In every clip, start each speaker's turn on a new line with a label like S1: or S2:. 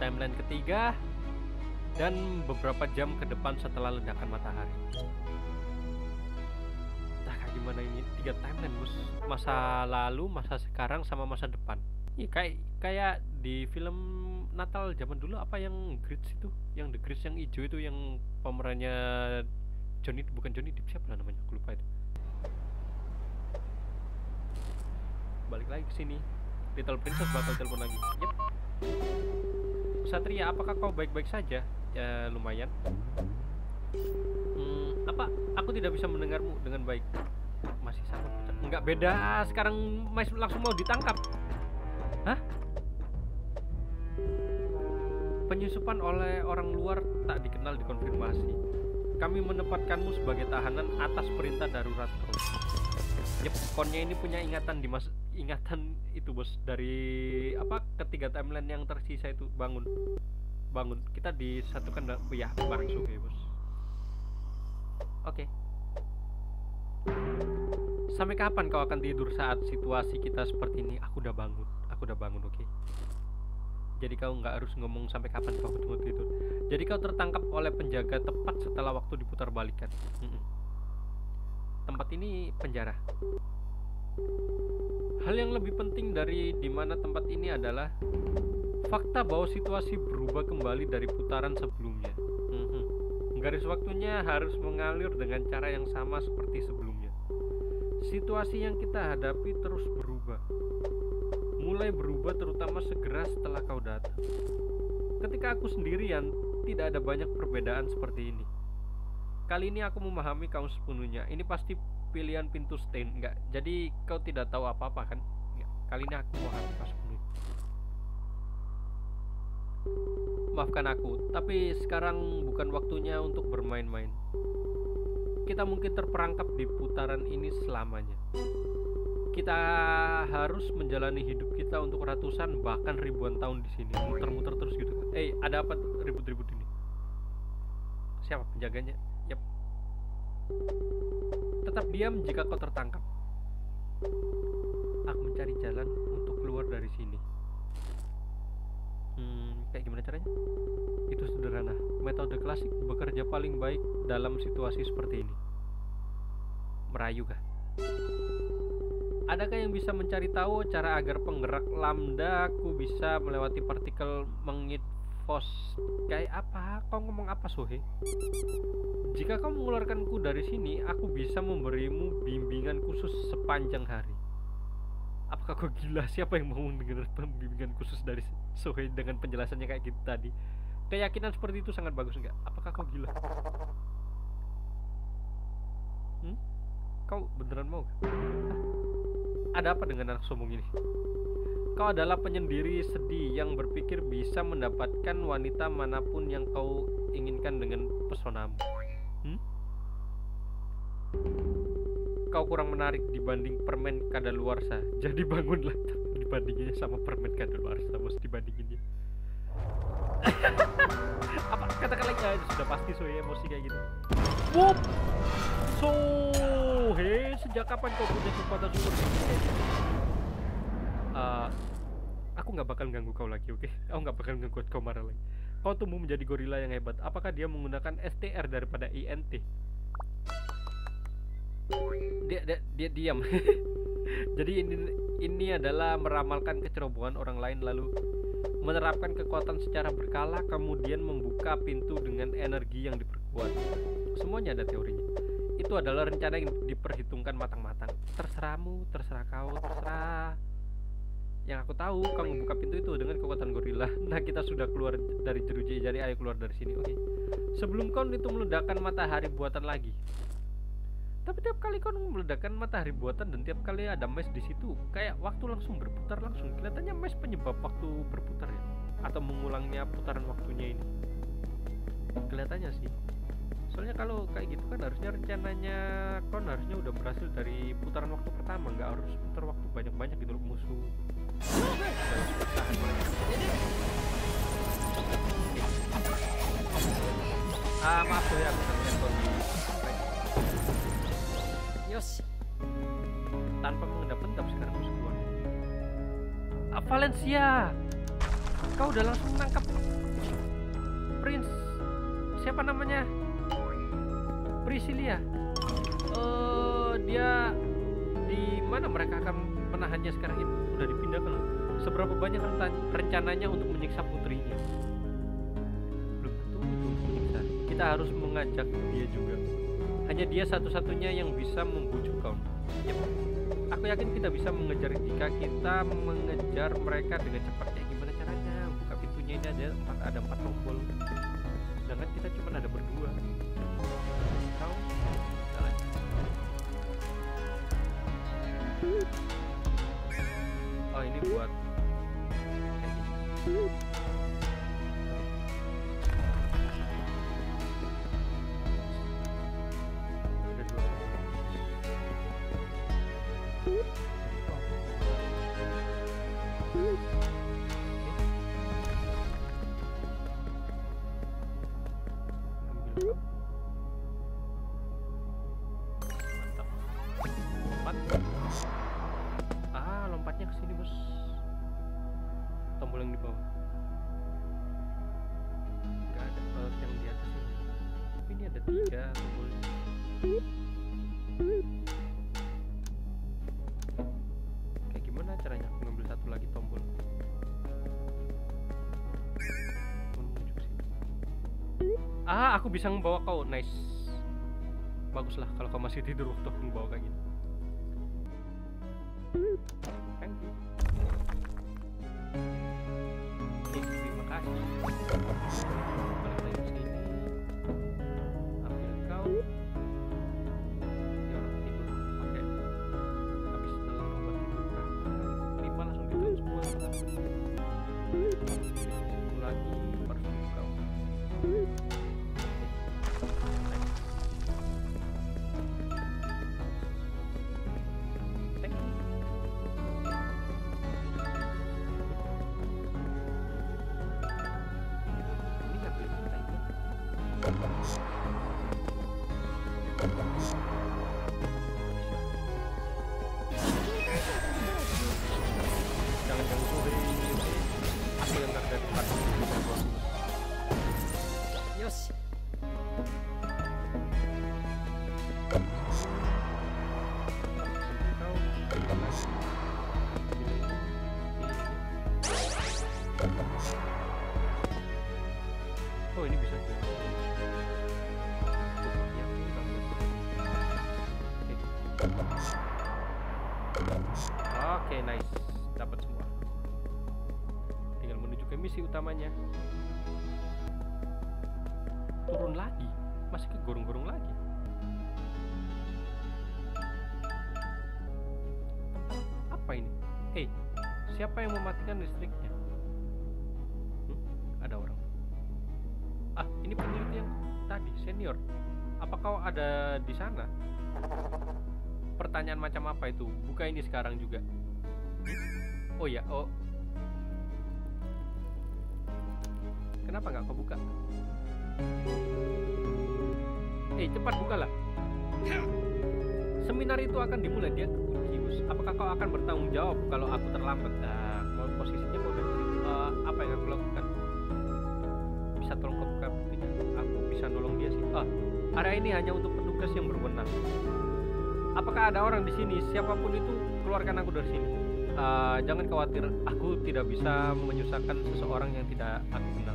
S1: timeline ketiga dan beberapa jam ke depan setelah ledakan matahari. Entah kayak gimana ini tiga timeline bos masa lalu, masa sekarang sama masa depan. Iya kayak kayak di film Natal zaman dulu apa yang Grids itu, yang The Grids yang hijau itu yang pemerannya Johnny bukan Johnny Depp siapa namanya, aku lupa itu. Balik lagi ke sini. Little Princess bakal telepon lagi. Yep. Satria, apakah kau baik-baik saja? Ya lumayan. Hmm, apa? Aku tidak bisa mendengarmu dengan baik. Masih sama. Enggak beda. Sekarang Mais langsung mau ditangkap. Hah? Penyusupan oleh orang luar tak dikenal dikonfirmasi. Kami menempatkanmu sebagai tahanan atas perintah darurat. Yep, konnya ini punya ingatan di mas ingatan itu bos dari apa ketiga timeline yang tersisa itu bangun. Bangun. Kita disatukan da- ya bareng Suge bos. Oke. Sampai kapan kau akan tidur saat situasi kita seperti ini? Aku udah bangun. Aku udah bangun oke. Jadi kau nggak harus ngomong sampai kapan kau tunggu tidur. Jadi kau tertangkap oleh penjaga tepat setelah waktu diputar balikan tempat ini penjara Hal yang lebih penting dari di mana tempat ini adalah fakta bahwa situasi berubah kembali dari putaran sebelumnya. Mhm. Garis waktunya harus mengalir dengan cara yang sama seperti sebelumnya. Situasi yang kita hadapi terus berubah. Mulai berubah terutama segera setelah kau datang. Ketika aku sendirian, tidak ada banyak perbedaan seperti ini. Kali ini aku memahami kau sepenuhnya. Ini pasti pilihan pintu stain enggak jadi kau tidak tahu apa-apa kan? Enggak. kali ini aku memahami kau sepenuhnya maafkan aku tapi sekarang bukan waktunya untuk bermain-main. Kita mungkin terperangkap di putaran ini selamanya. Kita harus menjalani hidup kita untuk ratusan bahkan ribuan tahun di sini. Muter-muter terus gitu. Kan eh ada apa ribut-ribut ini? Siapa penjaganya Tetap diam jika kau tertangkap. Aku mencari jalan untuk keluar dari sini. Hmm, kayak gimana caranya? Itu sederhana. Metode klasik bekerja paling baik dalam situasi seperti ini. Merayu kah? Adakah yang bisa mencari tahu cara agar penggerak lambda ku bisa melewati partikel mengitfos kayak apa? Kau ngomong apa Sohe? Jika kau mengeluarkanku dari sini, aku bisa memberimu bimbingan khusus sepanjang hari. Apakah kau gila? Siapa yang mau mendengar pembimbingan khusus dari Sohei dengan penjelasannya kayak gitu tadi? Keyakinan seperti itu sangat bagus enggak? Apakah kau gila? Hmm? Kau beneran mau? Hah? Ada apa dengan anak sombong ini? Kau adalah penyendiri sedih yang berpikir bisa mendapatkan wanita mana pun yang kau inginkan dengan pesonamu. Hmm? Kau kurang menarik dibanding permen kadaluarsa. Jadi bangunlah dibandinginnya sama permen kadaluarsa, bos dibandinginnya. Apa katakan lagi aja sudah pasti so emosi kayak gitu. Wup. So, he, sejak kapan kau punya kekuatan super Eh, aku nggak bakal ganggu kau lagi, oke? Aku nggak bakal ganggu kau marah lagi. Kau tumbuh menjadi gorila yang hebat. Apakah dia menggunakan STR daripada INT? Dia dia, dia diam. Jadi ini ini adalah meramalkan kecerobohan orang lain lalu menerapkan kekuatan secara berkala kemudian membuka pintu dengan energi yang diperkuat. Semuanya ada teorinya. Itu adalah rencana yang diperhitungkan matang-matang. Terserahmu, terserah kau, terserah yang aku tahu kamu buka pintu itu dengan kekuatan gorila. Nah kita sudah keluar dari jeruji jadi ayo keluar dari sini oke. Sebelum kau itu meledakkan matahari buatan lagi. Tapi tiap kali kau meledakkan matahari buatan dan tiap kali ada mes di situ kayak waktu langsung berputar langsung. Kelihatannya mes penyebab waktu berputar ya. Atau mengulangnya putaran waktunya ini. Kelihatannya sih. Soalnya kalau kayak gitu kan harusnya rencananya kon harusnya udah berhasil dari putaran waktu pertama. Nggak harus putar waktu banyak-banyak gitu loh musuh Ah, maaf ya, aku di
S2: Yoshi.
S1: tanpa mengendap-endap sekarang musuh. Ah, Valencia. kau udah langsung nangkap Prince siapa namanya Priscilia Eh dia di mana mereka akan menahannya sekarang ini udah dipindahkan. Seberapa banyak rencananya untuk menyiksa putrinya? Belum tentu untuk menyiksa. Kita harus mengajak dia juga. Hanya dia satu-satunya yang bisa membujuk kau Yep. aku yakin kita bisa mengejar jika kita mengejar mereka dengan cepat. Ya gimana caranya? Buka pintunya ini ada empat ada empat tombol. Sedangkan kita cuma ada berdua. Kau jalan oh Ah, aku bisa membawa kau. Nice. Baguslah kalau kau masih tidur waktu aku membawa kayak gitu. Terima kasih. Turun lagi. Masih ke gorong-gorong lagi. Apa ini? Hei, siapa yang mematikan listriknya? Hmm, ada orang. Ah, ini peneliti yang tadi, senior. Apa kau ada di sana? Pertanyaan macam apa itu? Buka ini sekarang juga. Oh ya, oh. Kenapa nggak kau buka? Eh, cepat bukalah. Seminar itu akan dimulai dia Bos. Apakah kau akan bertanggung jawab kalau aku terlambat? Nah, mau posisinya situ. Eh, apa yang aku lakukan? Bisa tolong kau buka pintunya? Aku bisa nolong dia sih. Ah, area ini hanya untuk petugas yang berwenang. Apakah ada orang di sini? Siapa pun itu, keluarkan aku dari sini. Eh, jangan khawatir, aku tidak bisa menyusahkan seseorang yang tidak aku kenal.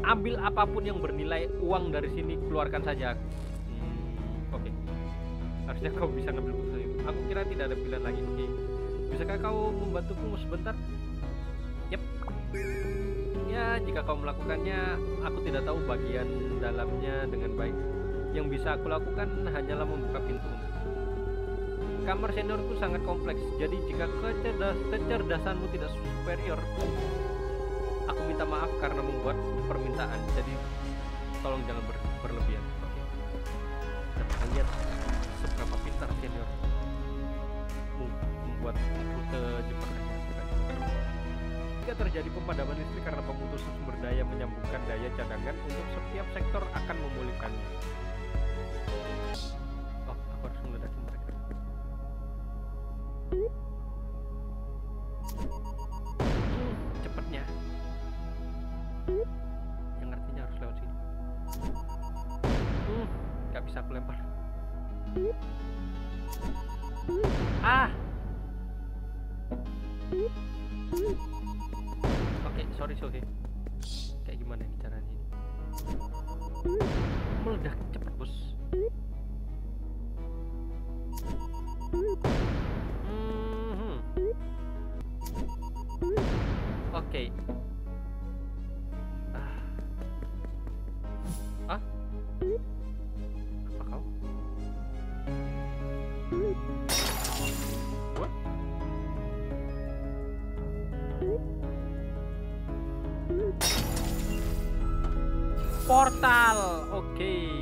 S1: Ambil apa pun yang bernilai uang dari sini, keluarkan saja. Hmm, Oke, harusnya kau bisa ngambil keputusan itu. Aku kira tidak ada pilihan lagi. Oke, bisakah kau membantuku sebentar? Yep. Ya, jika kau melakukannya, aku tidak tahu bagian dalamnya dengan baik. Yang bisa aku lakukan hanyalah membuka pintu. Kamar seniorku sangat kompleks, jadi jika kecerdas kecerdasanmu tidak superior, aku minta maaf karena membuat permintaan. Jadi tolong jangan ber- berlebihan. Oke. Kita lihat seberapa pintar senior membuat rute jebakannya. Jika terjadi pemadaman listrik karena pemutusan sumber daya menyambungkan daya cadangan untuk setiap sektor akan memulihkannya. Portal, oke. Okay.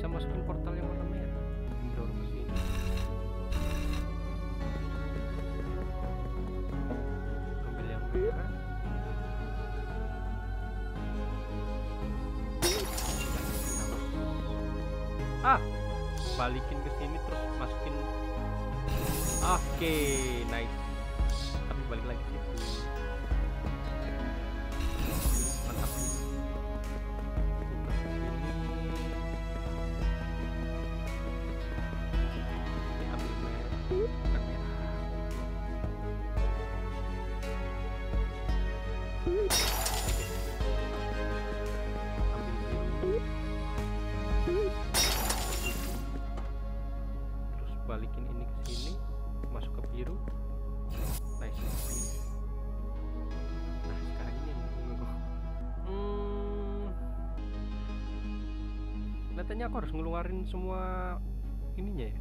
S1: bisa masukin portal yang warna merah. Mundur ke sini ambil yang merah. Ah balikin ke sini terus masukin. Oke. okay. kayaknya aku harus ngeluarin semua ininya ya.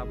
S1: Ah,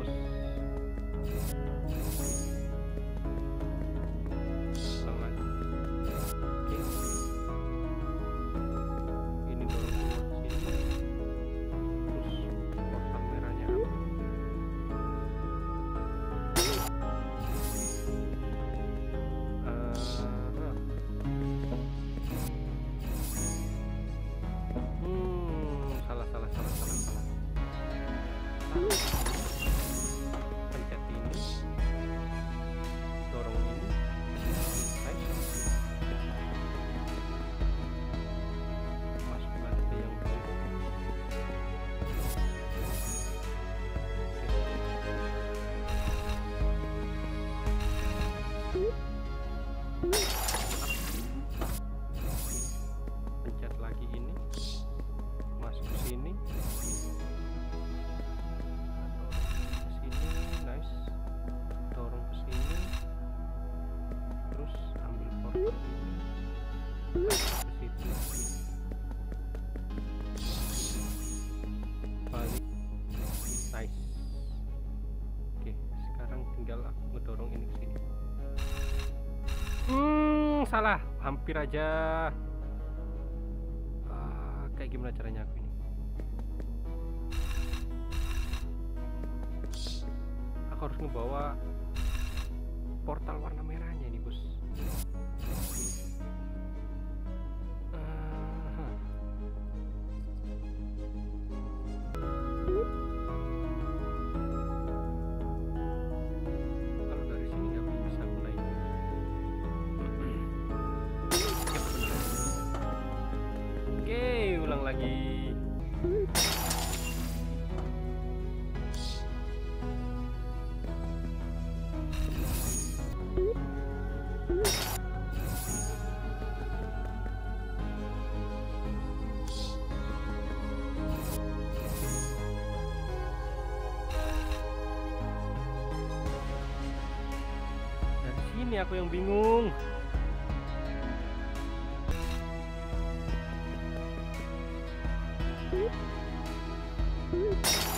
S1: Hampir aja. Ah, kayak gimana caranya aku ini? Aku harus ngebawa portal warna merahnya Sini aku yang bingung. Ah,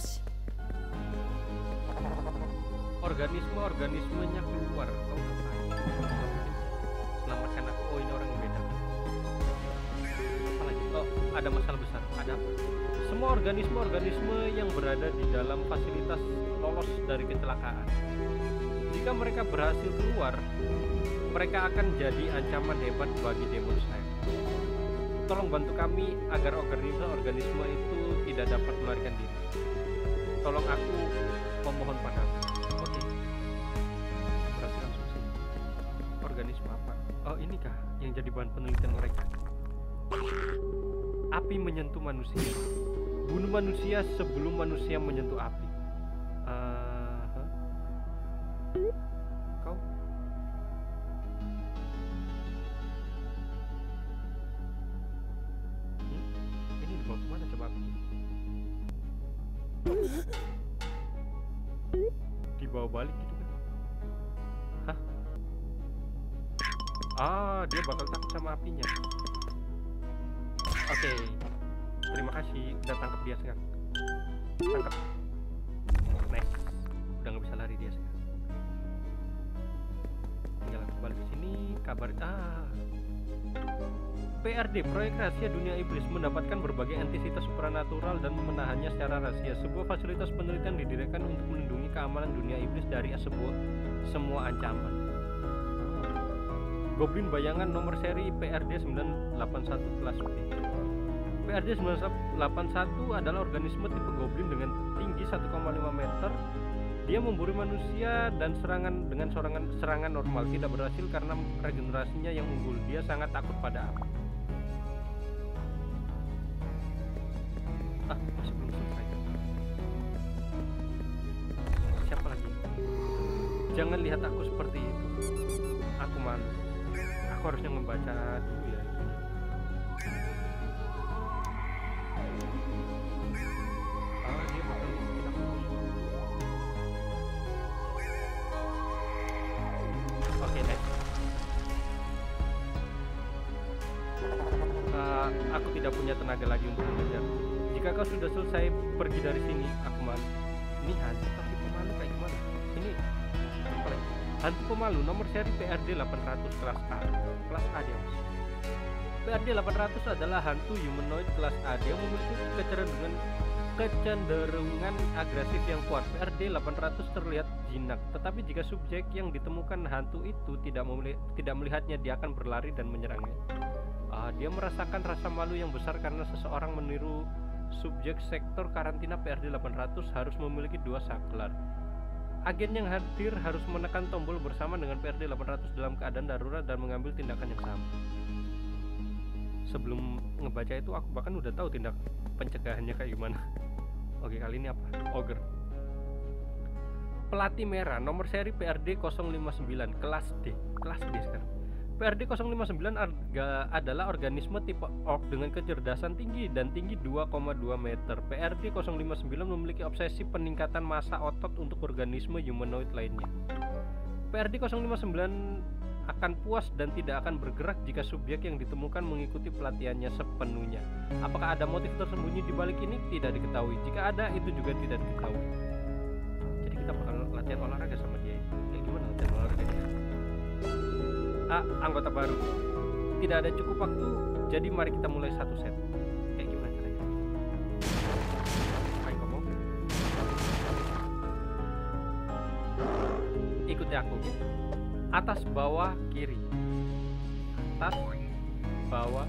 S2: よし
S1: organisme organismenya keluar kau ngapain selamatkan aku. Oh ini orang yang beda. Apa lagi oh ada masalah besar. Ada apa? semua organisme organisme yang berada di dalam fasilitas lolos dari kecelakaan. Jika mereka berhasil keluar mereka akan jadi ancaman hebat bagi demon slayer tolong bantu kami agar organisme organisme itu tidak dapat melarikan diri. Tolong aku memohon padamu. Oke. Berarti langsung sih. Organisme apa? Oh ini kah yang jadi bahan penelitian mereka? Api menyentuh manusia. Bunuh manusia sebelum manusia menyentuh api. Eh, hah? Kau? Dibawa balik gitu kan? Hah? Ah, dia bakal takut sama apinya. Oke, terima kasih udah tangkap dia sekarang. Tangkap. Nice. Udah nggak bisa lari dia sekarang. Tinggal aku balik ke sini. Kabar ah. PRD Proyek Rahasia Dunia Iblis mendapatkan berbagai entitas supranatural dan menahannya secara rahasia. Sebuah fasilitas penelitian didirikan untuk melindungi keamanan dunia iblis dari sebuah semua ancaman. Goblin bayangan nomor seri PRD 981 kelas B. PRD 981 adalah organisme tipe goblin dengan tinggi 1,5 meter. Dia memburu manusia dan serangan dengan serangan serangan normal tidak berhasil karena regenerasinya yang unggul. Dia sangat takut pada api. Jangan lihat aku seperti itu. Aku malu. Aku harusnya membaca dulu ya. Oke, next. Ah, aku tidak punya tenaga lagi untuk mengejar. Jika kau sudah selesai pergi dari sini, aku malu. Ini hantu tapi pemalu kayak gimana? Ini? Hantu pemalu nomor seri PRD 800 kelas A. Kelas A dia. PRD 800 adalah hantu humanoid kelas A. Dia memiliki kecenderungan kecenderungan agresif yang kuat. PRD 800 terlihat jinak, tetapi jika subjek yang ditemukan hantu itu tidak memili- tidak melihatnya, dia akan berlari dan menyerangnya. Ah, dia merasakan rasa malu yang besar karena seseorang meniru subjek sektor karantina PRD 800 harus memiliki dua saklar. Agen yang hadir harus menekan tombol bersama dengan PRD 800 dalam keadaan darurat dan mengambil tindakan yang sama. Sebelum ngebaca itu aku bahkan udah tahu tindak pencegahannya kayak gimana. Oke, kali ini apa? Ogre. Pelatih merah nomor seri PRD 059 kelas D. Kelas D sekarang. PRD 059 arga- adalah organisme tipe orc dengan kecerdasan tinggi dan tinggi 2,2 meter. PRD 059 memiliki obsesi peningkatan massa otot untuk organisme humanoid lainnya. PRD 059 akan puas dan tidak akan bergerak jika subjek yang ditemukan mengikuti pelatihannya sepenuhnya. Apakah ada motif tersembunyi di balik ini? Tidak diketahui. Jika ada, itu juga tidak diketahui. Jadi kita bakal latihan olahraga sama dia. Kayak gimana latihan olahraga Ah, anggota baru. Tidak ada cukup waktu, jadi mari kita mulai satu set. Kayak gimana caranya? Ayo ngomong. Ikuti aku. Atas bawah kiri. Atas bawah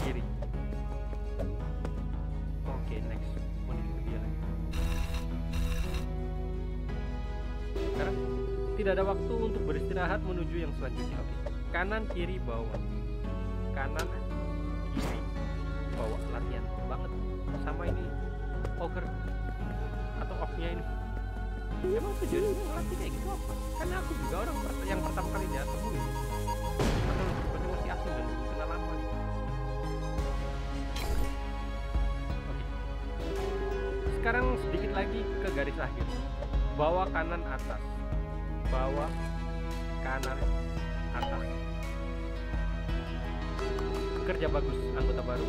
S1: kiri. Oke, next. Mau dia lagi. Sekarang tidak ada waktu untuk beristirahat menuju yang selanjutnya. Oke. Kanan kiri bawah. Kanan kiri bawah latihan banget sama ini ogre atau oknya ini. Emang tujuan melatih kayak gitu apa? Karena aku juga orang yang pertama kali dia temuin. Karena masih asing dan belum kenal lama. Oke. Sekarang sedikit lagi ke garis akhir. Bawah kanan atas. Bawah kanan atas. Kerja bagus anggota baru.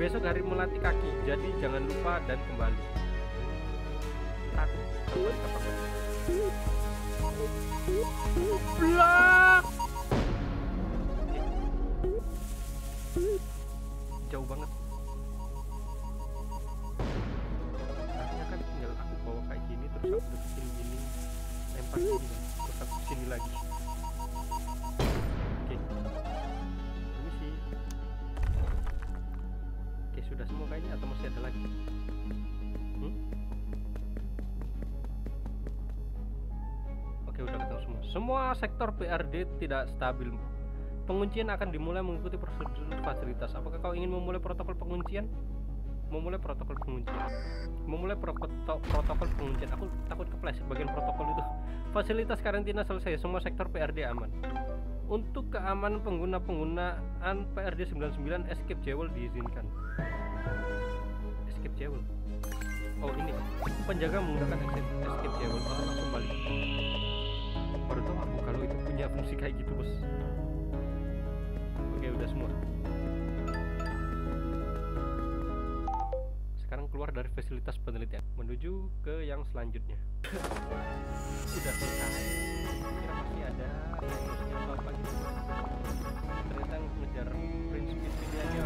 S1: Besok hari melatih kaki, jadi jangan lupa dan kembali. Takut, takut, takut. Semua sektor PRD tidak stabil. Penguncian akan dimulai mengikuti prosedur fasilitas. Apakah kau ingin memulai protokol penguncian? Memulai protokol penguncian. Memulai prokoto- protokol penguncian. Aku takut kepleset bagian protokol itu. Fasilitas karantina selesai. Semua sektor PRD aman. Untuk keamanan pengguna penggunaan PRD 99 escape jewel diizinkan. Escape jewel. Oh ini penjaga menggunakan escape, jewel untuk langsung balik baru tahu aku kalau itu punya fungsi kayak gitu bos. Oke udah semua. Sekarang keluar dari fasilitas penelitian. Menuju ke yang selanjutnya. Udah selesai. Kira masih ada terusnya apa apa gitu? Ternyata ngejar prinsip-prinsipnya aja